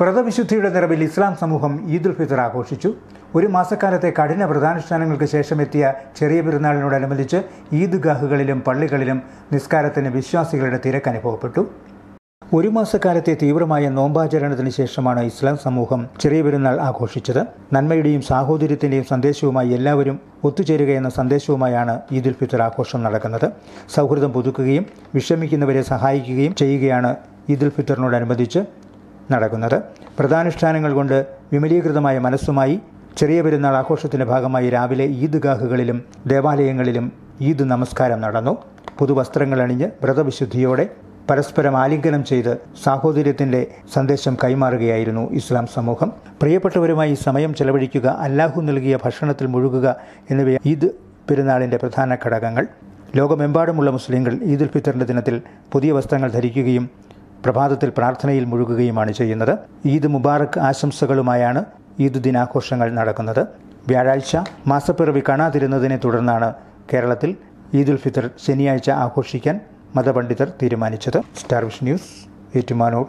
വ്രതവിശുദ്ധിയുടെ നിറവിൽ ഇസ്ലാം സമൂഹം ഈദുൽ ഫിത്തർ ആഘോഷിച്ചു. ഒരു മാസക്കാലത്തെ കഠിന വ്രതാനുഷ്ഠാനങ്ങൾക്ക് ശേഷമെത്തിയ ചെറിയ പെരുന്നാളിനോടനുബന്ധിച്ച് ഈദ്ഗാഹുകളിലും പള്ളികളിലും നിസ്കാരത്തിന് വിശ്വാസികളുടെ തിരക്ക് അനുഭവപ്പെട്ടു. ഒരു മാസക്കാലത്തെ തീവ്രമായ നോമ്പാചരണത്തിന് ശേഷമാണ് ഇസ്ലാം സമൂഹം ചെറിയ പെരുന്നാൾ ആഘോഷിച്ചത്. നന്മയുടെയും സാഹോദര്യത്തിന്റെയും സന്ദേശവുമായി എല്ലാവരും ഒത്തുചേരുകയെന്ന സന്ദേശവുമായാണ് ഈദുൽ ഫിത്തർ ആഘോഷം നടക്കുന്നത്. സൗഹൃദം പുതുക്കുകയും വിഷമിക്കുന്നവരെ സഹായിക്കുകയും ചെയ്യുകയാണ് ഈദുൽ ഫിത്തറിനോടനുബന്ധിച്ച് നടക്കുന്നത്. വ്രതാനുഷ്ഠാനങ്ങൾ കൊണ്ട് വിമലീകൃതമായ മനസ്സുമായി ചെറിയ പെരുന്നാൾ ആഘോഷത്തിന്റെ ഭാഗമായി രാവിലെ ഈദ്ഗാഹുകളിലും ദേവാലയങ്ങളിലും ഈദ് നമസ്കാരം നടന്നു. പുതുവസ്ത്രങ്ങൾ അണിഞ്ഞ് വ്രതവിശുദ്ധിയോടെ പരസ്പരം ആലിംഗനം ചെയ്ത് സാഹോദര്യത്തിന്റെ സന്ദേശം കൈമാറുകയായിരുന്നു ഇസ്ലാം സമൂഹം. പ്രിയപ്പെട്ടവരുമായി സമയം ചെലവഴിക്കുക അല്ലാഹു നൽകിയ ഭക്ഷണത്തിൽ മുഴുകുക എന്നിവ ഈദ് പെരുന്നാളിന്റെ പ്രധാന ഘടകങ്ങൾ. ലോകമെമ്പാടുമുള്ള മുസ്ലിങ്ങൾ ഈദുൽ ഫിത്തറിന്റെ ദിനത്തിൽ പുതിയ വസ്ത്രങ്ങൾ ധരിക്കുകയും പ്രഭാതത്തിൽ പ്രാർത്ഥനയിൽ മുഴുകുകയുമാണ് ചെയ്യുന്നത്. ഈദ് മുബാറക് ആശംസകളുമായാണ് ഈദ് ദിനാഘോഷങ്ങൾ നടക്കുന്നത്. വ്യാഴാഴ്ച മാസപ്പിറവി കാണാതിരുന്നതിനെ തുടർന്നാണ് കേരളത്തിൽ ഈദുൽ ഫിത്തർ ശനിയാഴ്ച ആഘോഷിക്കാൻ മതപണ്ഡിതർ തീരുമാനിച്ചത്. സ്റ്റാർവിഷ് ന്യൂസ് ഏറ്റുമാനൂർ.